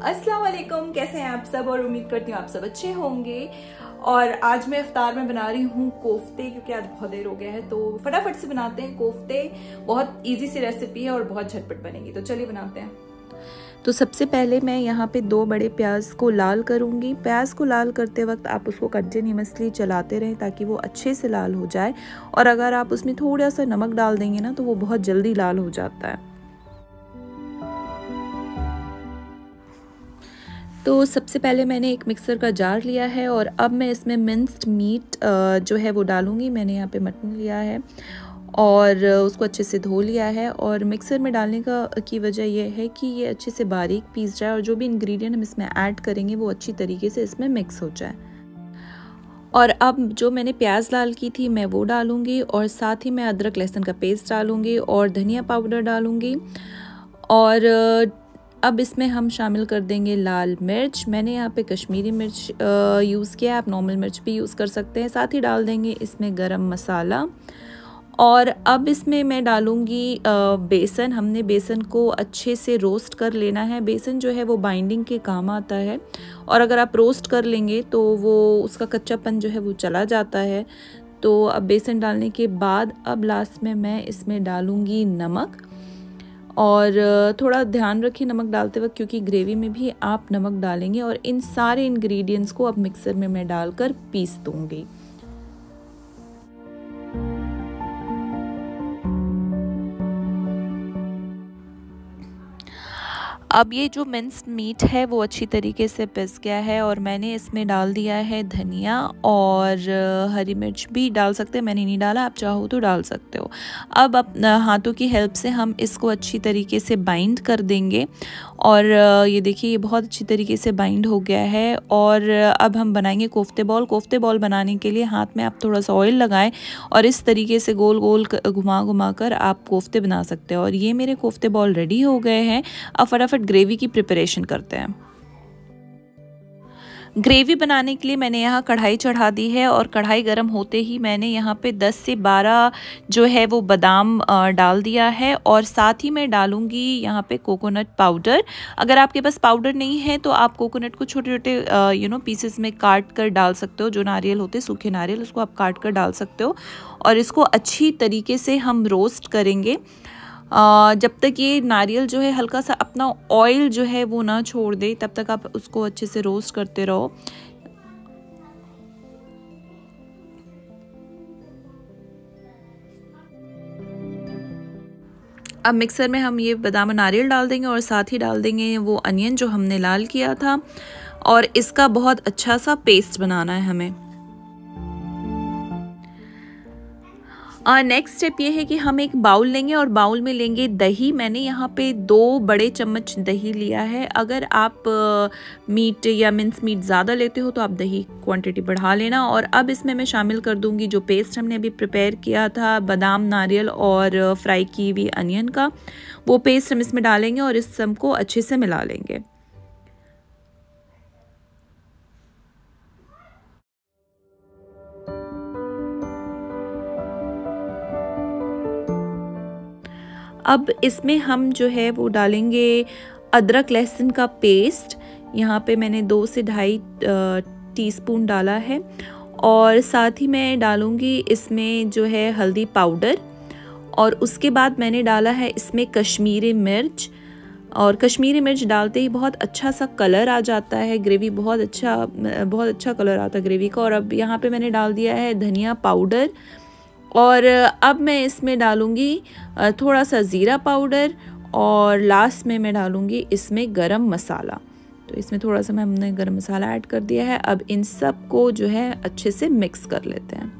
अस्सलाम वालेकुम कैसे हैं आप सब? और उम्मीद करती हूँ आप सब अच्छे होंगे। और आज मैं अफ्तार में बना रही हूँ कोफ्ते, क्योंकि आज बहुत देर हो गया है तो फटाफट से बनाते हैं कोफ्ते। बहुत इजी सी रेसिपी है और बहुत झटपट बनेगी तो चलिए बनाते हैं। तो सबसे पहले मैं यहाँ पे दो बड़े प्याज को लाल करूँगी। प्याज को लाल करते वक्त आप उसको कंटिन्यूसली चलाते रहें ताकि वो अच्छे से लाल हो जाए। और अगर आप उसमें थोड़ा सा नमक डाल देंगे ना तो वो बहुत जल्दी लाल हो जाता है। तो सबसे पहले मैंने एक मिक्सर का जार लिया है और अब मैं इसमें मिन्स्ड मीट जो है वो डालूँगी। मैंने यहाँ पे मटन लिया है और उसको अच्छे से धो लिया है और मिक्सर में डालने का, की वजह यह है कि ये अच्छे से बारीक पीस जाए और जो भी इंग्रेडिएंट हम इसमें ऐड करेंगे वो अच्छी तरीके से इसमें मिक्स हो जाए। और अब जो मैंने प्याज लाल की थी मैं वो डालूँगी और साथ ही मैं अदरक लहसुन का पेस्ट डालूँगी और धनिया पाउडर डालूँगी और अब इसमें हम शामिल कर देंगे लाल मिर्च। मैंने यहाँ पे कश्मीरी मिर्च यूज़ किया है। आप नॉर्मल मिर्च भी यूज़ कर सकते हैं। साथ ही डाल देंगे इसमें गरम मसाला। और अब इसमें मैं डालूँगी बेसन। हमने बेसन को अच्छे से रोस्ट कर लेना है। बेसन जो है वो बाइंडिंग के काम आता है। और अगर आप रोस्ट कर लेंगे तो वो, उसका कच्चापन जो है वो चला जाता है। तो अब बेसन डालने के बाद, अब लास्ट में मैं इसमें डालूँगी नमक। और थोड़ा ध्यान रखिए नमक डालते वक्त क्योंकि ग्रेवी में भी आप नमक डालेंगे और इन सारे इंग्रेडिएंट्स को अब मिक्सर में मैं डालकर पीस दूँगी। अब ये जो मिन्स मीट है, वो अच्छी तरीके से पिस गया है और मैंने इसमें डाल दिया है धनिया और हरी मिर्च भी डाल सकते हैं। मैंने नहीं डाला, आप चाहो तो डाल सकते हो। अब अब हाथों की हेल्प से हम इसको अच्छी तरीके से बाइंड कर देंगे और ये देखिए, ये बहुत अच्छी तरीके से बाइंड हो गया है और अब हम बनाएँगे कोफ्ते बॉल। कोफ्ते बॉल बनाने के लिए हाथ में आप थोड़ा सा ऑयल लगाएँ और इस तरीके से गोल गोल घुमा घुमा कर आप कोफ्ते बना सकते हैं। और ये मेरे कोफ्ते बॉल रेडी हो गए हैं। अब फटाफट ग्रेवी की प्रिपरेशन करते हैं। ग्रेवी बनाने के लिए मैंने यहाँ कढ़ाई चढ़ा दी है और कढ़ाई गर्म होते ही मैंने यहाँ पे 10 से 12 जो है वो बादाम डाल दिया है और साथ ही मैं डालूँगी यहाँ पे कोकोनट पाउडर अगर आपके पास पाउडर नहीं है तो आप कोकोनट को छोटे छोटे यू नो पीसेस में काट कर डाल सकते हो। जो नारियल होते सूखे नारियल, उसको आप काट कर डाल सकते हो। और इसको अच्छी तरीके से हम रोस्ट करेंगे। जब तक ये नारियल जो है, हल्का सा अपना ऑयल जो है, वो ना छोड़ दे, तब तक आप उसको अच्छे से रोस्ट करते रहो। अब मिक्सर में हम ये बादाम नारियल डाल देंगे और साथ ही डाल देंगे वो अनियन जो हमने लाल किया था। और इसका बहुत अच्छा सा पेस्ट बनाना है हमें। नेक्स्ट स्टेप ये है कि हम एक बाउल लेंगे और बाउल में लेंगे दही। मैंने यहाँ पे दो बड़े चम्मच दही लिया है। अगर आप मीट या मिन्स मीट ज़्यादा लेते हो तो आप दही क्वांटिटी बढ़ा लेना। और अब इसमें मैं शामिल कर दूँगी जो पेस्ट हमने अभी प्रिपेयर किया था, बादाम, नारियल और फ्राई की हुई अनियन का। वो पेस्ट हम इसमें डालेंगे और इस सबको अच्छे से मिला लेंगे। अब इसमें हम जो है वो डालेंगे अदरक लहसुन का पेस्ट। यहाँ पे मैंने दो से ढाई टीस्पून डाला है और साथ ही मैं डालूँगी इसमें जो है हल्दी पाउडर और उसके बाद मैंने डाला है इसमें कश्मीरी मिर्च और कश्मीरी मिर्च डालते ही बहुत अच्छा सा कलर आ जाता है, ग्रेवी बहुत अच्छा बहुत अच्छा कलर आता है ग्रेवी का और अब यहाँ पे मैंने डाल दिया है धनिया पाउडर। और अब मैं इसमें डालूँगी थोड़ा सा ज़ीरा पाउडर और लास्ट में मैं डालूँगी इसमें गरम मसाला। तो इसमें थोड़ा सा मैं हमने गरम मसाला ऐड कर दिया है। अब इन सबको जो है अच्छे से मिक्स कर लेते हैं।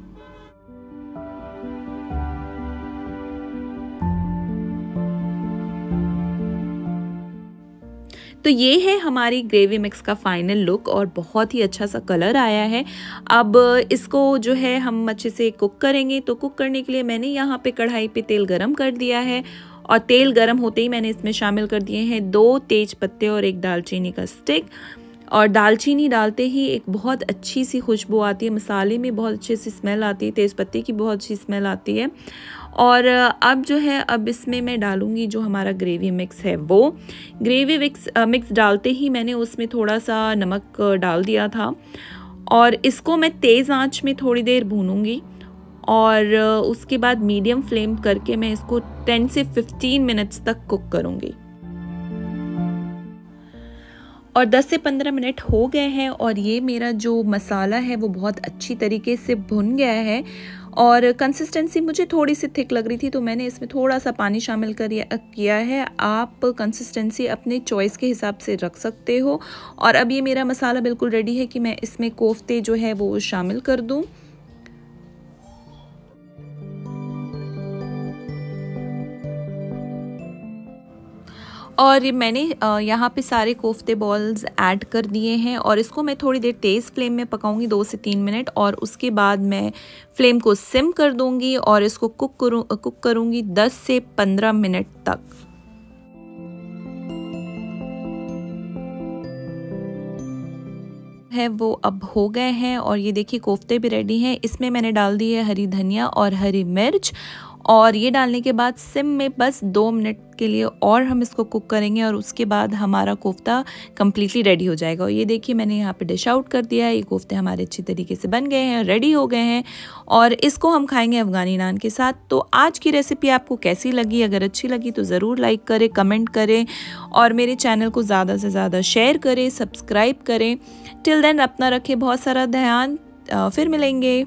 तो ये है हमारी ग्रेवी मिक्स का फाइनल लुक और बहुत ही अच्छा सा कलर आया है। अब इसको जो है हम अच्छे से कुक करेंगे। तो कुक करने के लिए मैंने यहाँ पे कढ़ाई पे तेल गरम कर दिया है और तेल गरम होते ही मैंने इसमें शामिल कर दिए हैं दो तेज पत्ते और एक दालचीनी का स्टिक और दालचीनी डालते ही एक बहुत अच्छी सी खुशबू आती है। मसाले में बहुत अच्छे सी स्मेल आती है। तेज़ तेज़पत्ते की बहुत अच्छी स्मेल आती है। और अब जो है, अब इसमें मैं डालूँगी जो हमारा ग्रेवी मिक्स है वो। ग्रेवी मिक्स मिक्स डालते ही मैंने उसमें थोड़ा सा नमक डाल दिया था। और इसको मैं तेज़ आँच में थोड़ी देर भूनूँगी। और उसके बाद मीडियम फ्लेम करके मैं इसको 10 से 15 मिनट्स तक कुक करूँगी। और 10 से 15 मिनट हो गए हैं और ये मेरा जो मसाला है वो बहुत अच्छी तरीके से भुन गया है। और कंसिस्टेंसी मुझे थोड़ी सी थिक लग रही थी तो मैंने इसमें थोड़ा सा पानी शामिल कर किया है। आप कंसिस्टेंसी अपने चॉइस के हिसाब से रख सकते हो। और अब ये मेरा मसाला बिल्कुल रेडी है कि मैं इसमें कोफ्ते जो है वो शामिल कर दूँ। और मैंने यहाँ पे सारे कोफ्ते बॉल्स ऐड कर दिए हैं और इसको मैं थोड़ी देर तेज़ फ्लेम में पकाऊँगी, दो से तीन मिनट और उसके बाद मैं फ्लेम को सिम कर दूँगी और इसको कुक करूँ कुक करूँगी दस से पंद्रह मिनट तक। है, वो अब हो गए हैं और ये देखिए कोफ्ते भी रेडी हैं। इसमें मैंने डाल दी है हरी धनिया और हरी मिर्च और ये डालने के बाद सिम में बस दो मिनट के लिए और हम इसको कुक करेंगे और उसके बाद हमारा कोफ्ता कम्प्लीटली रेडी हो जाएगा। और ये देखिए, मैंने यहाँ पे डिश आउट कर दिया है। ये कोफ्ते हमारे अच्छी तरीके से बन गए हैं रेडी हो गए हैं। और इसको हम खाएँगे अफ़गानी नान के साथ। तो आज की रेसिपी आपको कैसी लगी? अगर अच्छी लगी तो ज़रूर लाइक करें कमेंट करें और मेरे चैनल को ज़्यादा से ज़्यादा शेयर करें सब्सक्राइब करें। टिल देन अपना रखें बहुत सारा ध्यान। फिर मिलेंगे।